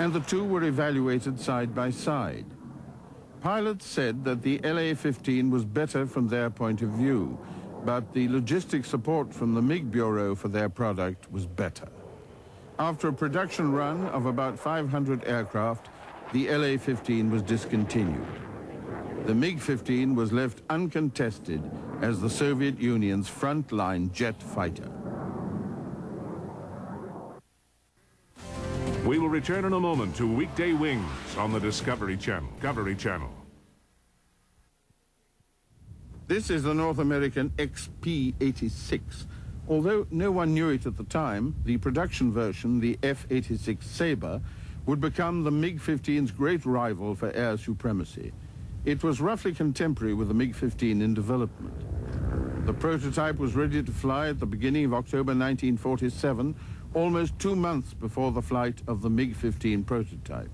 and the two were evaluated side by side. Pilots said that the LA-15 was better from their point of view, but the logistic support from the MiG Bureau for their product was better. After a production run of about 500 aircraft, the LA-15 was discontinued. The MiG-15 was left uncontested as the Soviet Union's frontline jet fighter. We will return in a moment to Weekday Wings on the Discovery Channel. Discovery Channel. This is the North American XP-86. Although no one knew it at the time, the production version, the F-86 Sabre, would become the MiG-15's great rival for air supremacy. It was roughly contemporary with the MiG-15 in development. The prototype was ready to fly at the beginning of October 1947, almost two months before the flight of the MiG-15 prototype.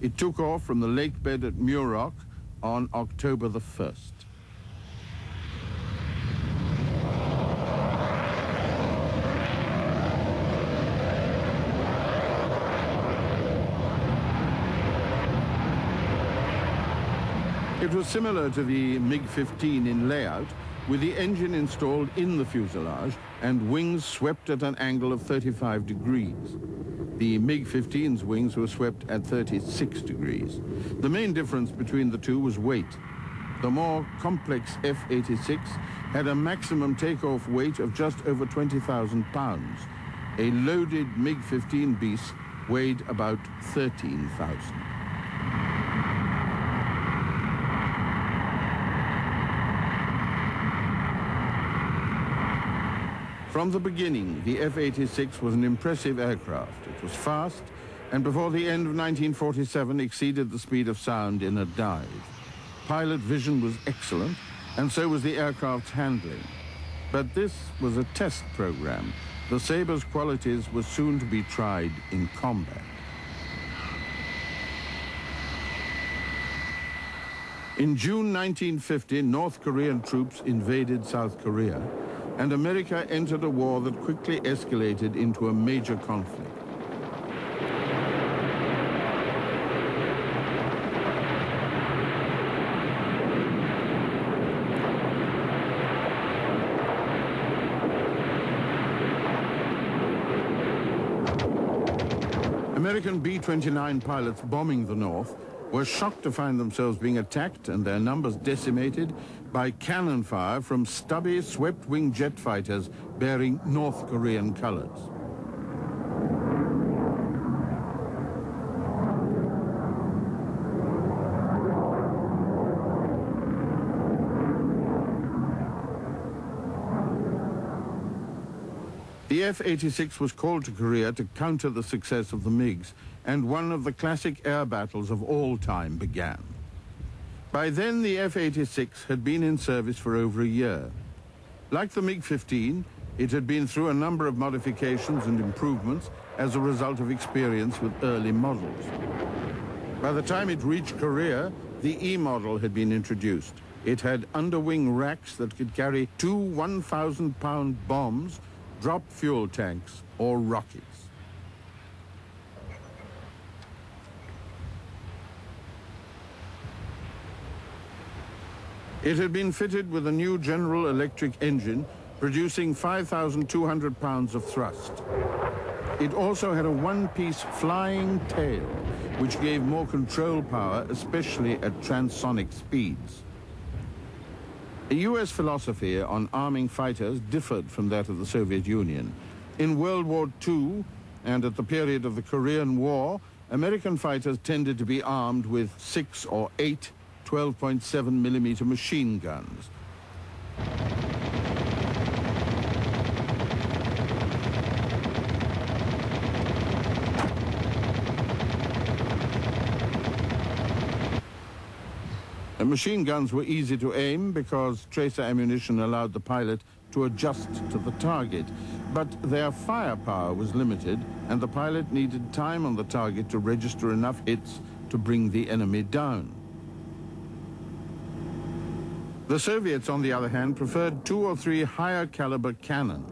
It took off from the lake bed at Muroc on October the 1st. It was similar to the MiG-15 in layout, with the engine installed in the fuselage and wings swept at an angle of 35 degrees. The MiG-15's wings were swept at 36 degrees. The main difference between the two was weight. The more complex F-86 had a maximum takeoff weight of just over 20,000 pounds. A loaded MiG-15bis weighed about 13,000. From the beginning, the F-86 was an impressive aircraft. It was fast, and before the end of 1947 exceeded the speed of sound in a dive. Pilot vision was excellent, and so was the aircraft's handling. But this was a test program. The Sabre's qualities were soon to be tried in combat. In June 1950, North Korean troops invaded South Korea, and America entered a war that quickly escalated into a major conflict. American B-29 pilots bombing the North were shocked to find themselves being attacked and their numbers decimated by cannon fire from stubby swept-wing jet fighters bearing North Korean colors. The F-86 was called to Korea to counter the success of the MiGs, and one of the classic air battles of all time began. By then, the F-86 had been in service for over a year. Like the MiG-15, it had been through a number of modifications and improvements as a result of experience with early models. By the time it reached Korea, the E model had been introduced. It had underwing racks that could carry two 1,000-pound bombs, drop fuel tanks, or rockets. It had been fitted with a new General Electric engine producing 5,200 pounds of thrust. It also had a one-piece flying tail, which gave more control power, especially at transonic speeds. The U.S. philosophy on arming fighters differed from that of the Soviet Union. In World War II and at the period of the Korean War, American fighters tended to be armed with six or eight 12.7 millimeter machine guns. The machine guns were easy to aim because tracer ammunition allowed the pilot to adjust to the target, but their firepower was limited and the pilot needed time on the target to register enough hits to bring the enemy down. The Soviets, on the other hand, preferred two or three higher caliber cannon.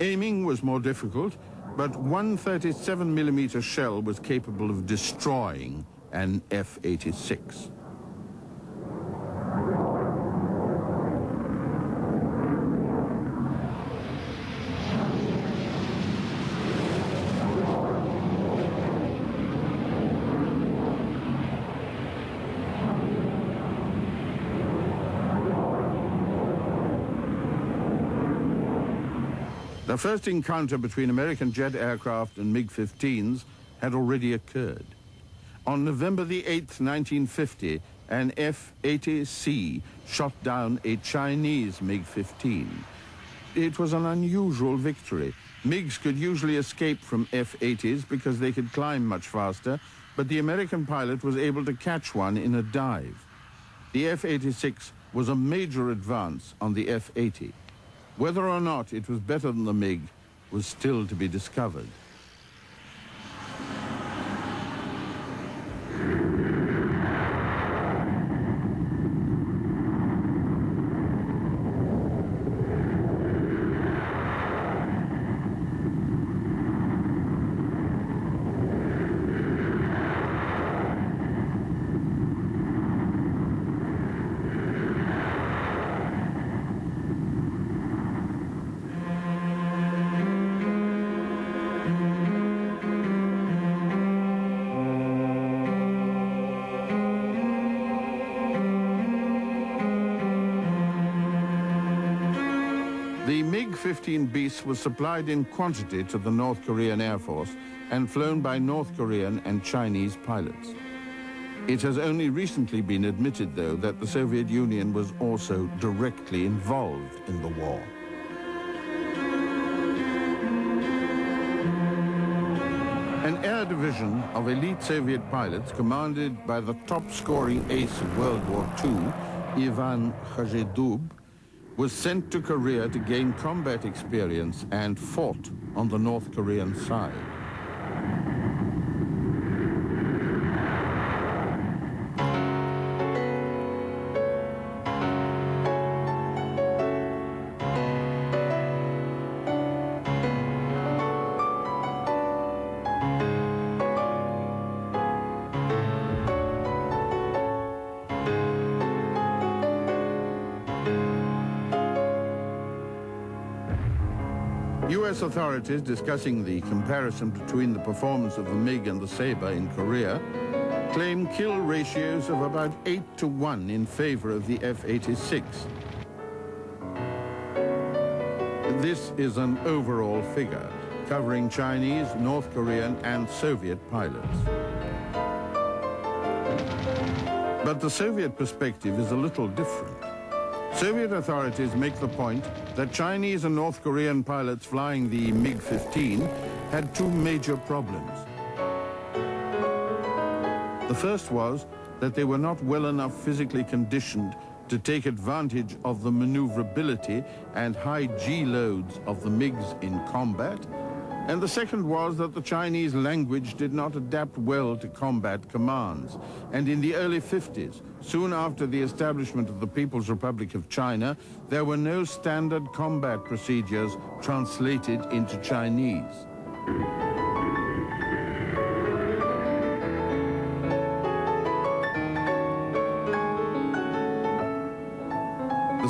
Aiming was more difficult, but one 37mm shell was capable of destroying an F-86. The first encounter between American jet aircraft and MiG-15s had already occurred. On November the 8th, 1950, an F-80C shot down a Chinese MiG-15. It was an unusual victory. MiGs could usually escape from F-80s because they could climb much faster, but the American pilot was able to catch one in a dive. The F-86 was a major advance on the F-80. Whether or not it was better than the MiG was still to be discovered. The MiG-15bis was supplied in quantity to the North Korean Air Force and flown by North Korean and Chinese pilots. It has only recently been admitted, though, that the Soviet Union was also directly involved in the war. An air division of elite Soviet pilots commanded by the top-scoring ace of World War II, Ivan Kozhedub, was sent to Korea to gain combat experience and fought on the North Korean side. U.S. authorities discussing the comparison between the performance of the MiG and the Sabre in Korea claim kill ratios of about 8 to 1 in favor of the F-86. This is an overall figure covering Chinese, North Korean and Soviet pilots. But the Soviet perspective is a little different. Soviet authorities make the point that Chinese and North Korean pilots flying the MiG-15 had two major problems. The first was that they were not well enough physically conditioned to take advantage of the maneuverability and high G loads of the MiGs in combat, and the second was that the Chinese language did not adapt well to combat commands. And in the early 50s, soon after the establishment of the People's Republic of China, there were no standard combat procedures translated into Chinese.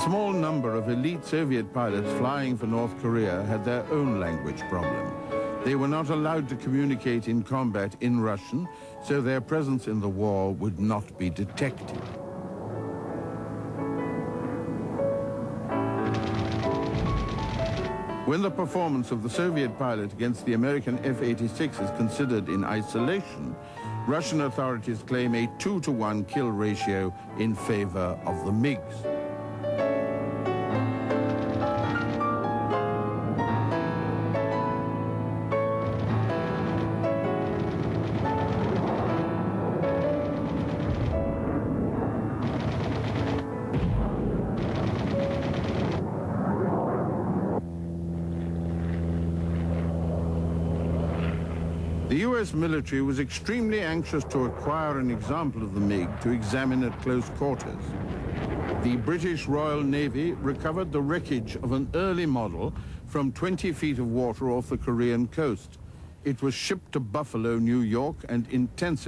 Small number of elite Soviet pilots flying for North Korea had their own language problem. They were not allowed to communicate in combat in Russian, so their presence in the war would not be detected. When the performance of the Soviet pilot against the American F-86 is considered in isolation, Russian authorities claim a 2 to 1 kill ratio in favor of the MiGs. The US military was extremely anxious to acquire an example of the MiG to examine at close quarters. The British Royal Navy recovered the wreckage of an early model from 20 feet of water off the Korean coast. It was shipped to Buffalo, New York, and intensively